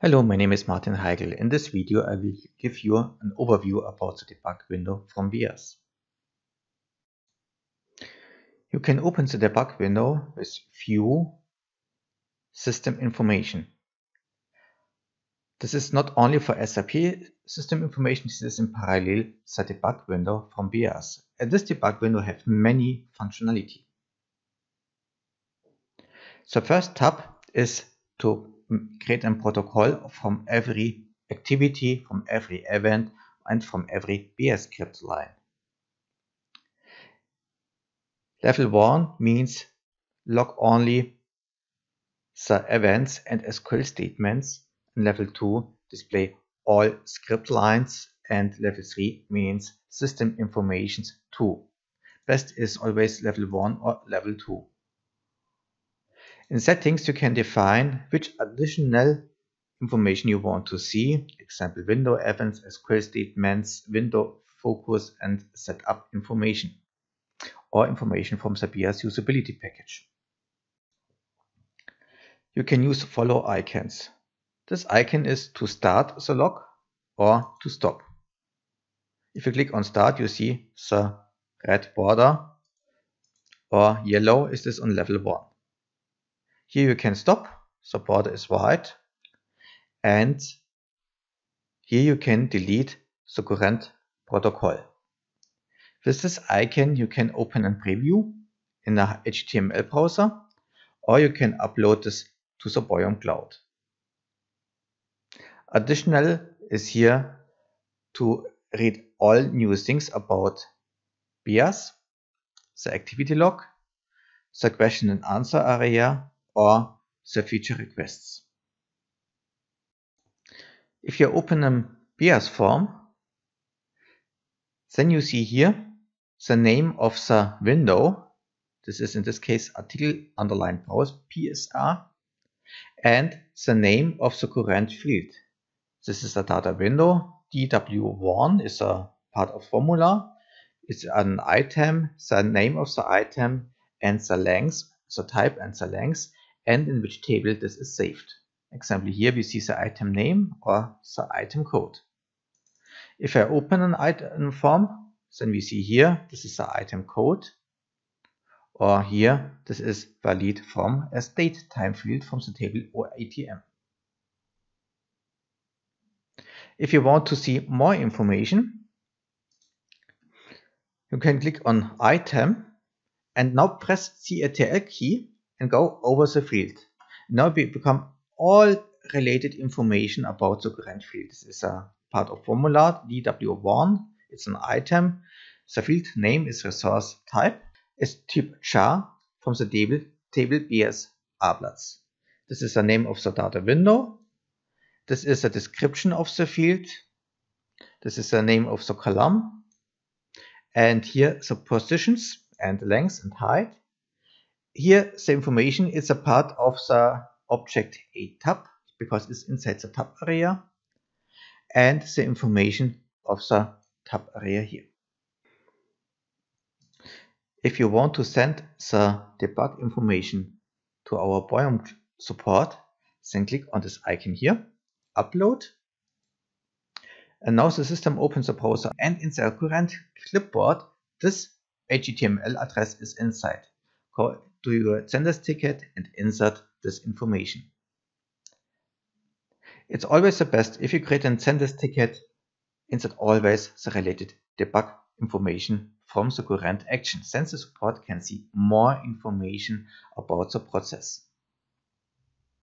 Hello, my name is Martin Heigl. In this video, I will give you an overview about the debug window from Beas. You can open the debug window with View System Information. This is not only for SAP system information, this is in parallel the debug window from Beas. And this debug window has many functionality. The first tab is to create a protocol from every activity, from every event, and from every Beas script line. Level 1 means log only the events and SQL statements. And level 2 display all script lines. And level 3 means system informations 2. Best is always level 1 or level 2. In settings, you can define which additional information you want to see, example window events, SQL statements, window focus and setup information, or information from the Beas usability package. You can use follow icons. This icon is to start the log or to stop. If you click on start, you see the red border or yellow is this on level 1. Here you can stop, the border is white, and here you can delete the current protocol. With this icon you can open and preview in the HTML browser or you can upload this to the Boyum Cloud. Additional is here to read all new things about Beas, the activity log, the question and answer area or the feature requests. If you open a Beas form, then you see here the name of the window. This is in this case article underline browse PSR and the name of the current field. This is a data window. DW1 is a part of formula. It's an item, the name of the item and the length, the type and the length and in which table this is saved. Example here we see the item name or the item code. If I open an item form, then we see here this is the item code or here this is valid from a date time field from the table or ATM. If you want to see more information, you can click on item and now press CTRL key and go over the field. Now we become all related information about the current field. This is a part of formula DW1. It's an item. The field name is resource type. It's type char from the table, table Beas Arbeitsplatz. This is the name of the data window. This is a description of the field. This is the name of the column. And here the positions and length and height. Here the information is a part of the object A tab because it's inside the tab area and the information of the tab area here. If you want to send the debug information to our Boyum support, then click on this icon here, upload. And now the system opens the browser and in the current clipboard, this HTML address is inside. To your Zendesk ticket and insert this information. It's always the best if you create a Zendesk ticket, insert always the related debug information from the current action. The support can see more information about the process.